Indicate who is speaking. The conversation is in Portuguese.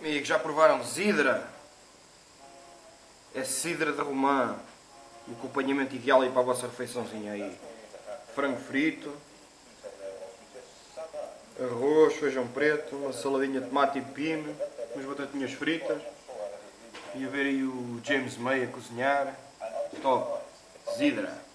Speaker 1: Amigos, já provaram zidra? É sidra de romã. O acompanhamento ideal aí para a vossa refeiçãozinha aí. Frango frito. Arroz, feijão preto, uma saladinha de tomate e pepino, umas batatinhas fritas. E a ver aí o James May a cozinhar. Top. Zidra.